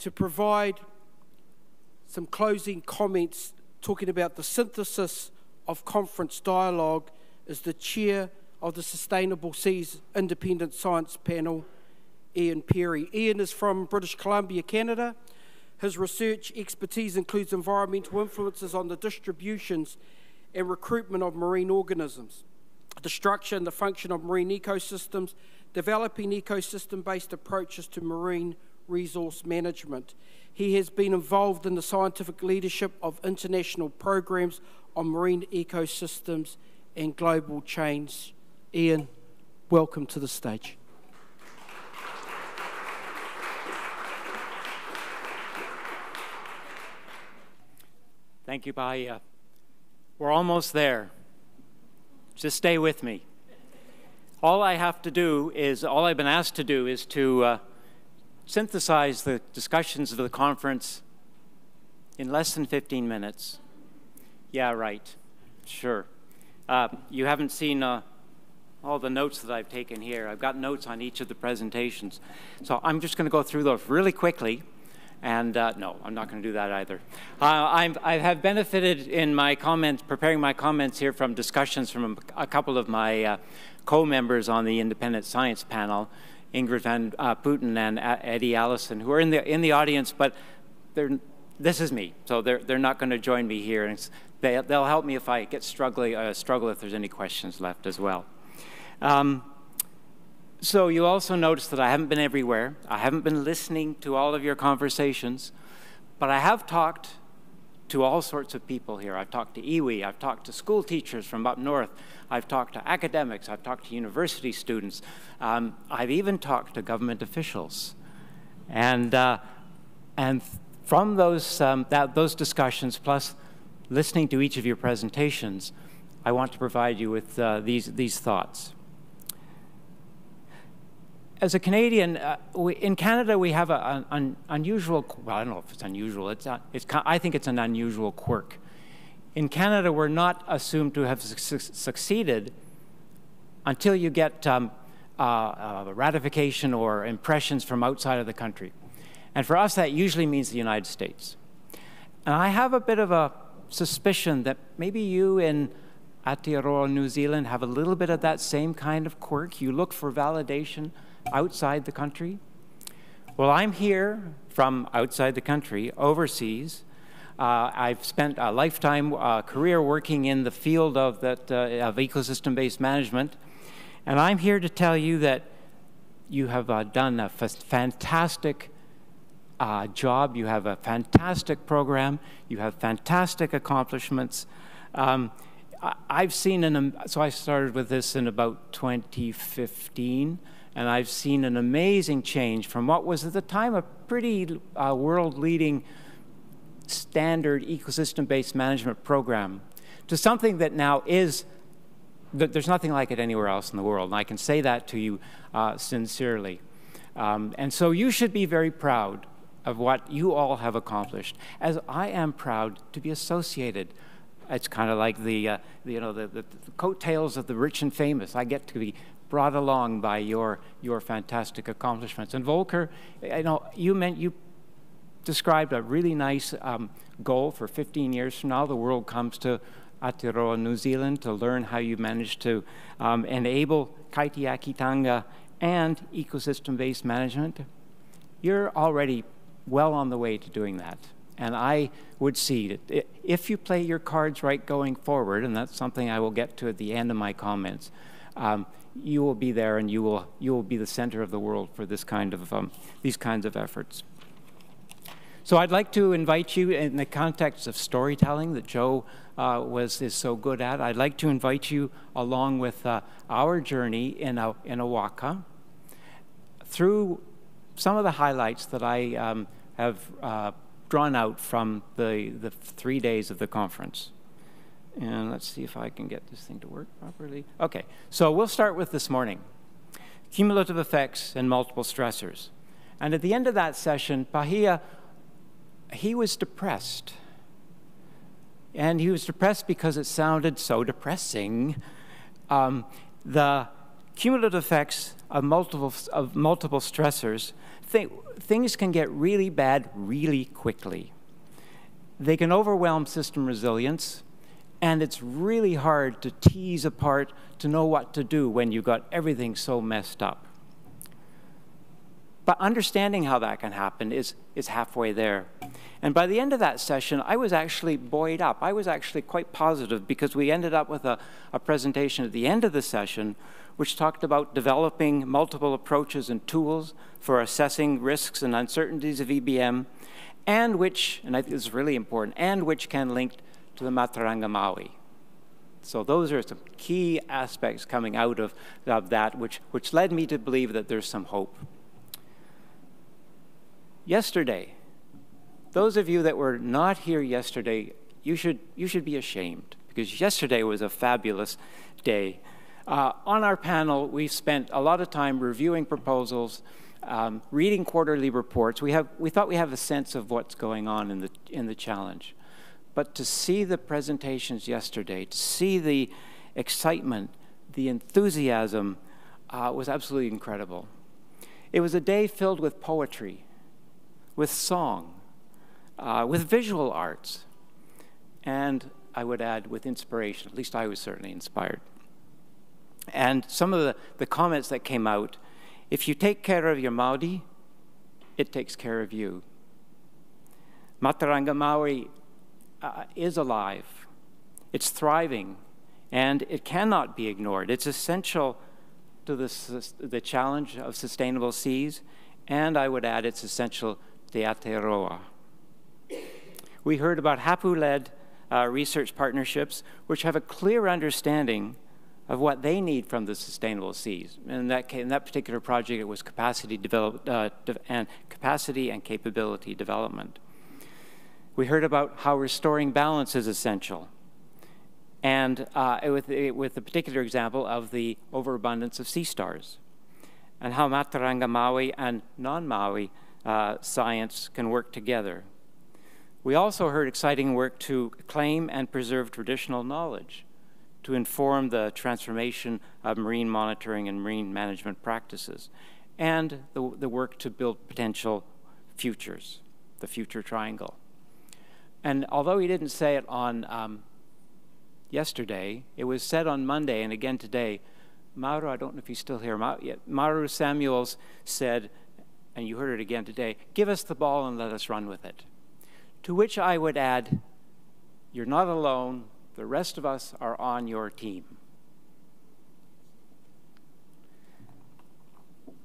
to provide some closing comments talking about the synthesis of conference dialogue is the chair of the Sustainable Seas Independent Science Panel, Ian Perry. Ian is from British Columbia, Canada. His research expertise includes environmental influences on the distributions and recruitment of marine organisms, the structure and the function of marine ecosystems, developing ecosystem based approaches to marine resource management. He has been involved in the scientific leadership of international programs on marine ecosystems and global change. Ian, welcome to the stage. Thank you, Bahia. We're almost there. Just stay with me. All I have to do is, all I've been asked to do is to uh, synthesize the discussions of the conference in less than 15 minutes. Yeah, right. Sure. Uh, you haven't seen uh, all the notes that I've taken here. I've got notes on each of the presentations. So I'm just going to go through those really quickly. And uh, no, I'm not going to do that either. Uh, I have benefited in my comments, preparing my comments here from discussions from a, couple of my uh, co-members on the independent science panel, Ingrid van uh, Putten and Eddie Allison, who are in the, in the audience, but they're, this is me, so they're, they're not going to join me here. And they, will help me if I get struggling, uh, struggle if there's any questions left as well. Um, so you also notice that I haven't been everywhere. I haven't been listening to all of your conversations, but I have talked to all sorts of people here. I've talked to iwi, I've talked to school teachers from up north, I've talked to academics, I've talked to university students, um, I've even talked to government officials. And, uh, and from those, um, that, those discussions, plus listening to each of your presentations, I want to provide you with uh, these, these thoughts as a Canadian, uh, we, in Canada, we have an un, unusual, well, I don't know if it's unusual, it's, it's, I think it's an unusual quirk. In Canada, we're not assumed to have su succeeded until you get um, uh, uh, ratification or impressions from outside of the country. And for us, that usually means the United States. And I have a bit of a suspicion that maybe you in Aotearoa, New Zealand, have a little bit of that same kind of quirk. You look for validation outside the country? Well, I'm here from outside the country, overseas. Uh, I've spent a lifetime uh, career working in the field of, that, uh, of ecosystem-based management, and I'm here to tell you that you have uh, done a fantastic uh, job. You have a fantastic program. You have fantastic accomplishments. Um, I've seen, an, so I started with this in about 2015 and I've seen an amazing change from what was at the time a pretty uh, world-leading standard ecosystem-based management program to something that now is that there's nothing like it anywhere else in the world, and I can say that to you uh, sincerely. Um, and so you should be very proud of what you all have accomplished, as I am proud to be associated. It's kind of like the, uh, you know, the, the, the coattails of the rich and famous. I get to be brought along by your, your fantastic accomplishments. And Volker, I know you meant you described a really nice um, goal for 15 years from now. The world comes to Aotearoa, New Zealand to learn how you managed to um, enable kaitiakitanga and ecosystem-based management. You're already well on the way to doing that. And I would see that if you play your cards right going forward, and that's something I will get to at the end of my comments, um, you will be there and you will, you will be the center of the world for this kind of, um, these kinds of efforts. So I'd like to invite you in the context of storytelling that Joe uh, was, is so good at, I'd like to invite you along with uh, our journey in, a, in Awaka through some of the highlights that I um, have uh, drawn out from the, the three days of the conference. And let's see if I can get this thing to work properly. Okay, so we'll start with this morning. Cumulative effects and multiple stressors. And at the end of that session, Bahia, he was depressed. And he was depressed because it sounded so depressing. Um, the cumulative effects of multiple, of multiple stressors, th things can get really bad really quickly. They can overwhelm system resilience, and it's really hard to tease apart to know what to do when you've got everything so messed up. But understanding how that can happen is, is halfway there. And by the end of that session, I was actually buoyed up. I was actually quite positive because we ended up with a, a presentation at the end of the session which talked about developing multiple approaches and tools for assessing risks and uncertainties of EBM, and which, and I think this is really important, and which can link to the Matauranga Maori. So those are some key aspects coming out of, of that, which, which led me to believe that there's some hope yesterday. Those of you that were not here yesterday, you should, you should be ashamed because yesterday was a fabulous day. Uh, on our panel, we spent a lot of time reviewing proposals, um, reading quarterly reports. We, have, we thought we have a sense of what's going on in the, in the challenge. But to see the presentations yesterday, to see the excitement, the enthusiasm, uh, was absolutely incredible. It was a day filled with poetry with song, uh, with visual arts, and I would add with inspiration. At least I was certainly inspired. And some of the, the comments that came out if you take care of your Maori, it takes care of you. Matauranga Maori uh, is alive, it's thriving, and it cannot be ignored. It's essential to the, the challenge of sustainable seas, and I would add it's essential Te Aotearoa. We heard about Hapu-led uh, research partnerships, which have a clear understanding of what they need from the sustainable seas. In that, in that particular project, it was capacity, develop, uh, and capacity and capability development. We heard about how restoring balance is essential. And uh, with, with the particular example of the overabundance of sea stars, and how Matauranga Maori and non-Maori uh, science can work together. We also heard exciting work to claim and preserve traditional knowledge, to inform the transformation of marine monitoring and marine management practices, and the, the work to build potential futures, the future triangle. And although he didn't say it on um, yesterday, it was said on Monday and again today. Mauro, I don't know if he's still here. Mauro Samuels said, and you heard it again today, give us the ball and let us run with it. To which I would add, you're not alone, the rest of us are on your team.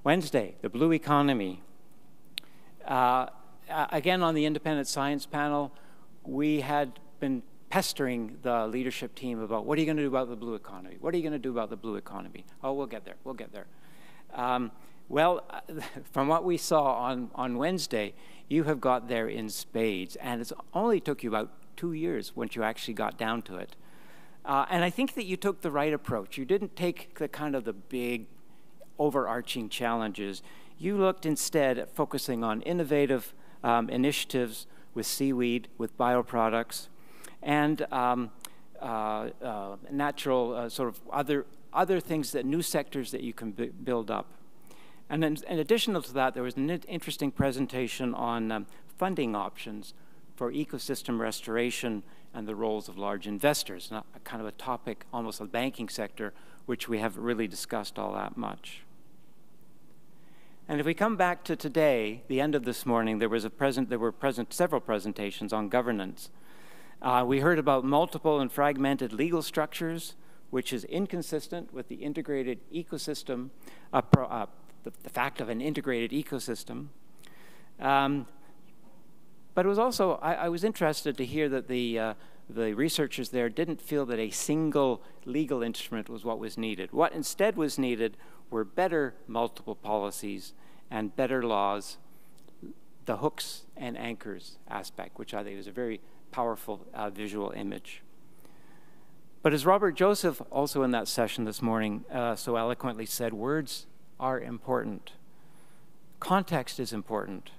Wednesday, the blue economy. Uh, again, on the independent science panel, we had been pestering the leadership team about what are you going to do about the blue economy? What are you going to do about the blue economy? Oh, we'll get there. We'll get there. Um, well, from what we saw on, on Wednesday, you have got there in spades, and it only took you about two years once you actually got down to it. Uh, and I think that you took the right approach. You didn't take the kind of the big, overarching challenges. You looked instead at focusing on innovative um, initiatives with seaweed, with bioproducts, and um, uh, uh, natural uh, sort of other other things that new sectors that you can build up. And then, in addition to that, there was an interesting presentation on um, funding options for ecosystem restoration and the roles of large investors, kind of a topic, almost a banking sector, which we haven't really discussed all that much. And if we come back to today, the end of this morning, there was a present, there were present several presentations on governance. Uh, we heard about multiple and fragmented legal structures, which is inconsistent with the integrated ecosystem uh, pro, uh, the, the fact of an integrated ecosystem. Um, but it was also, I, I, was interested to hear that the, uh, the researchers there didn't feel that a single legal instrument was what was needed. What instead was needed were better multiple policies and better laws, the hooks and anchors aspect, which I think is a very powerful uh, visual image. But as Robert Joseph, also in that session this morning, uh, so eloquently said, words are important. Context is important.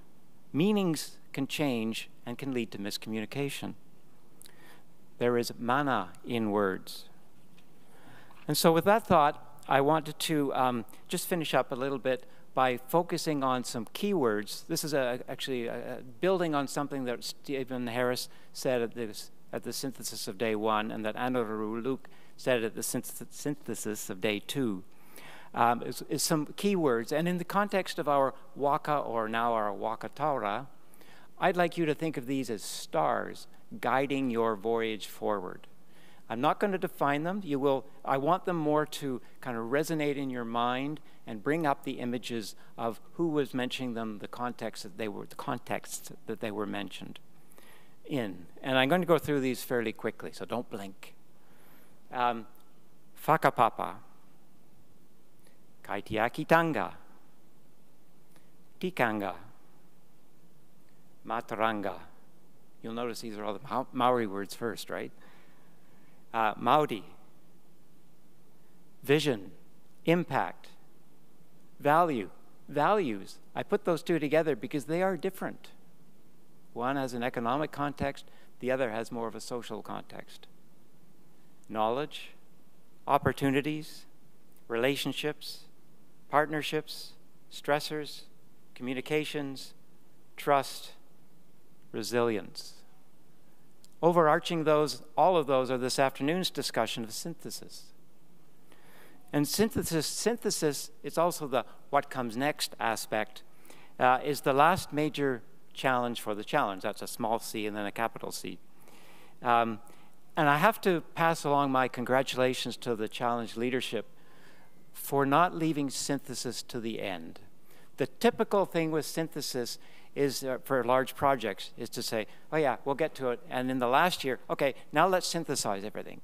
Meanings can change and can lead to miscommunication. There is mana in words. And so, with that thought, I wanted to um, just finish up a little bit by focusing on some keywords. This is a, actually a, a building on something that Stephen Harris said at, this, at the synthesis of day one and that Annaru Luke said at the synthesis of day two. Um, is, is, some keywords. And in the context of our waka, or now our waka taurua, I'd like you to think of these as stars guiding your voyage forward. I'm not going to define them. You will, I want them more to kind of resonate in your mind and bring up the images of who was mentioning them, the context that they were, the context that they were mentioned in. And I'm going to go through these fairly quickly, so don't blink. Um, whakapapa, kaitiakitanga, tikanga, matauranga. You'll notice these are all the Maori words first, right? Uh, Mauri, vision, impact, value, values. I put those two together because they are different. One has an economic context, the other has more of a social context. Knowledge, opportunities, relationships, partnerships, stressors, communications, trust, resilience. Overarching those, all of those are this afternoon's discussion of synthesis. And synthesis, synthesis is also the what comes next aspect, uh, is the last major challenge for the challenge. That's a small c and then a capital C. Um, and I have to pass along my congratulations to the challenge leadership for not leaving synthesis to the end. The typical thing with synthesis is uh, for large projects is to say, oh yeah, we'll get to it. And in the last year, okay, now let's synthesize everything.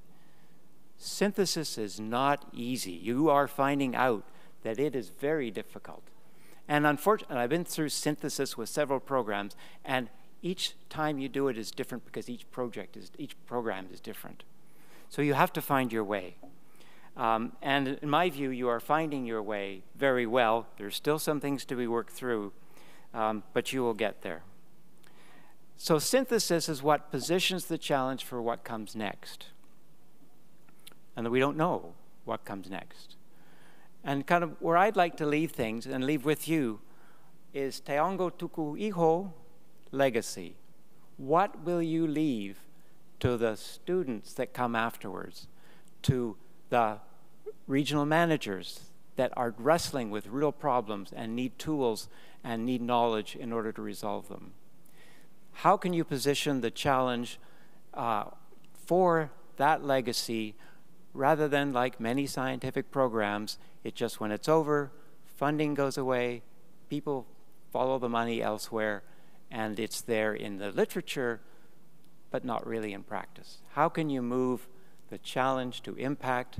Synthesis is not easy. You are finding out that it is very difficult. And unfortunately, I've been through synthesis with several programs, and each time you do it is different because each project is, each program is different. So you have to find your way. Um, and in my view, you are finding your way very well. There's still some things to be worked through, um, but you will get there. So, synthesis is what positions the challenge for what comes next. And that we don't know what comes next. And kind of where I'd like to leave things and leave with you is Taonga Tuku Iho legacy. What will you leave to the students that come afterwards, to the regional managers that are wrestling with real problems and need tools and need knowledge in order to resolve them. How can you position the challenge uh, for that legacy rather than like many scientific programs, it just when it's over, funding goes away, people follow the money elsewhere, and it's there in the literature, but not really in practice. How can you move the challenge to impact?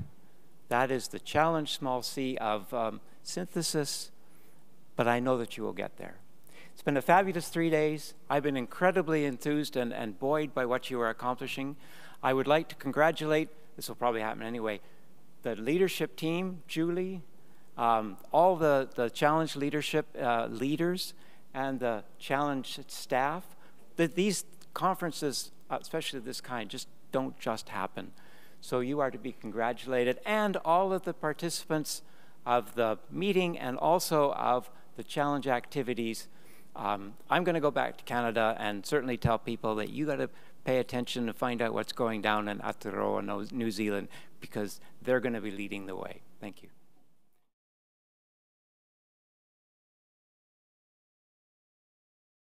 That is the challenge, small c, of um, synthesis but I know that you will get there. It's been a fabulous three days. I've been incredibly enthused and, and buoyed by what you are accomplishing. I would like to congratulate, this will probably happen anyway, the leadership team, Julie, um, all the, the challenge leadership uh, leaders, and the challenge staff. The, these conferences, especially this kind, just don't just happen. So you are to be congratulated, and all of the participants of the meeting and also of the challenge activities. Um, I'm going to go back to Canada and certainly tell people that you got to pay attention to find out what's going down in Aotearoa, New Zealand, because they're going to be leading the way. Thank you.